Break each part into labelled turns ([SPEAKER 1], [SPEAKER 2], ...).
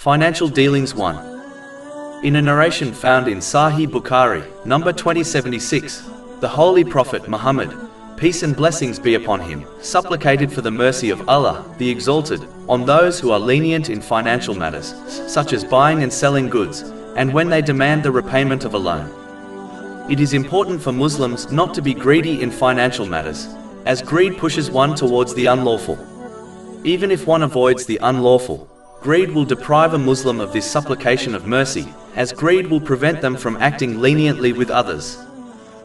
[SPEAKER 1] Financial Dealings 1. In a narration found in Sahih Bukhari, number 2076, the Holy Prophet Muhammad, peace and blessings be upon him, supplicated for the mercy of Allah, the Exalted, on those who are lenient in financial matters, such as buying and selling goods, and when they demand the repayment of a loan. It is important for Muslims not to be greedy in financial matters, as greed pushes one towards the unlawful. Even if one avoids the unlawful, greed will deprive a Muslim of this supplication of mercy, as greed will prevent them from acting leniently with others.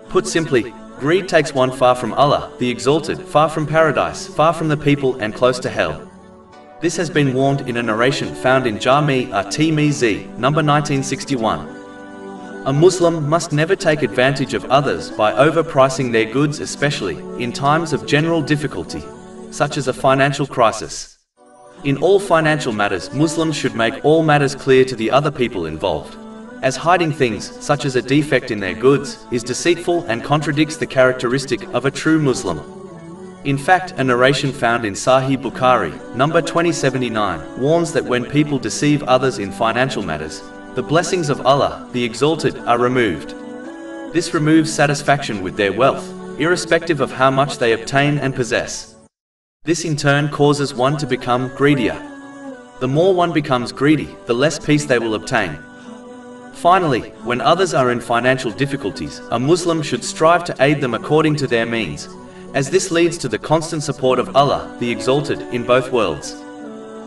[SPEAKER 1] Put simply, greed takes one far from Allah, the Exalted, far from paradise, far from the people and close to hell. This has been warned in a narration found in Jami at-Tirmizi, number 1961. A Muslim must never take advantage of others by overpricing their goods especially in times of general difficulty, such as a financial crisis. In all financial matters Muslims should make all matters clear to the other people involved, as hiding things, such as a defect in their goods, is deceitful and contradicts the characteristic of a true Muslim. In fact, a narration found in Sahih Bukhari, number 2079, warns that when people deceive others in financial matters, the blessings of Allah, the Exalted, are removed. This removes satisfaction with their wealth, irrespective of how much they obtain and possess. This in turn causes one to become greedier. The more one becomes greedy, the less peace they will obtain. Finally, when others are in financial difficulties, a Muslim should strive to aid them according to their means, as this leads to the constant support of Allah, the Exalted, in both worlds.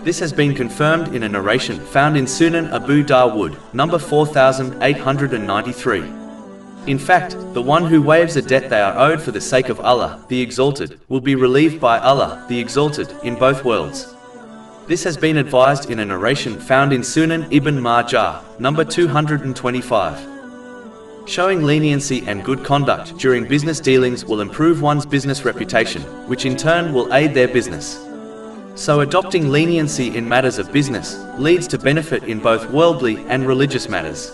[SPEAKER 1] This has been confirmed in a narration found in Sunan Abu Dawood, number 4893. In fact, the one who waives a debt they are owed for the sake of Allah, the Exalted, will be relieved by Allah, the Exalted, in both worlds. This has been advised in a narration found in Sunan Ibn Majah, number 225. Showing leniency and good conduct during business dealings will improve one's business reputation, which in turn will aid their business. So adopting leniency in matters of business leads to benefit in both worldly and religious matters.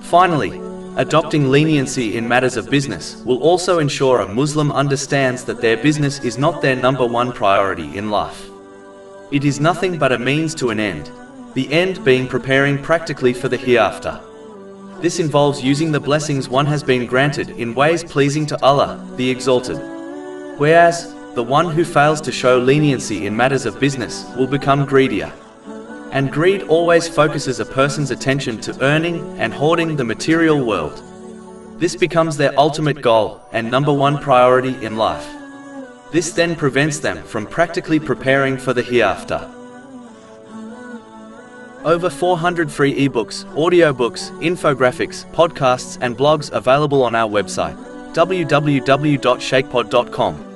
[SPEAKER 1] Finally, adopting leniency in matters of business will also ensure a Muslim understands that their business is not their number one priority in life. It is nothing but a means to an end, the end being preparing practically for the hereafter. This involves using the blessings one has been granted in ways pleasing to Allah, the Exalted. Whereas, the one who fails to show leniency in matters of business will become greedier. And greed always focuses a person's attention to earning and hoarding the material world. This becomes their ultimate goal and number one priority in life. This then prevents them from practically preparing for the hereafter. Over 400 free ebooks, audiobooks, infographics, podcasts and blogs available on our website www.shaykhpod.com.